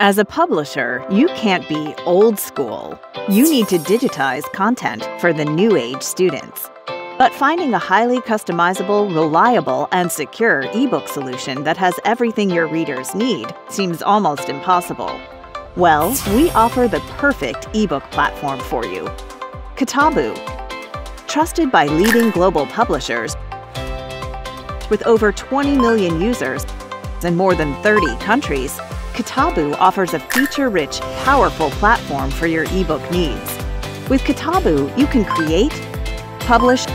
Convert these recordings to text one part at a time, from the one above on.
As a publisher, you can't be old school. You need to digitize content for the new age students. But finding a highly customizable, reliable, and secure ebook solution that has everything your readers need seems almost impossible. Well, we offer the perfect ebook platform for you. Kitaboo. Trusted by leading global publishers with over 20 million users in more than 30 countries, Kitaboo offers a feature-rich, powerful platform for your ebook needs. With Kitaboo, you can create, publish,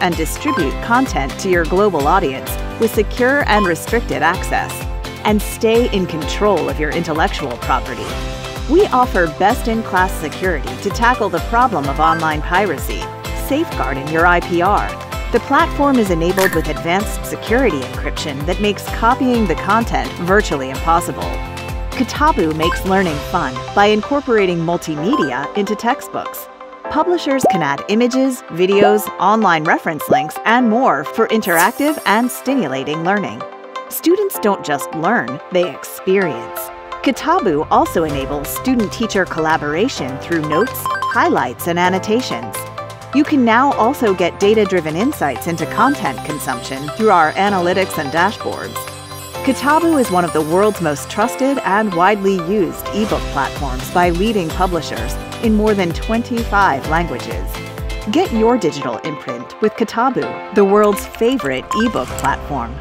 and distribute content to your global audience with secure and restricted access, and stay in control of your intellectual property. We offer best-in-class security to tackle the problem of online piracy, safeguarding your IPR, the platform is enabled with advanced security encryption that makes copying the content virtually impossible. Kitaboo makes learning fun by incorporating multimedia into textbooks. Publishers can add images, videos, online reference links, and more for interactive and stimulating learning. Students don't just learn, they experience. Kitaboo also enables student-teacher collaboration through notes, highlights, and annotations. You can now also get data-driven insights into content consumption through our analytics and dashboards. Kitaboo is one of the world's most trusted and widely used ebook platforms by leading publishers in more than 25 languages. Get your digital imprint with Kitaboo, the world's favorite ebook platform.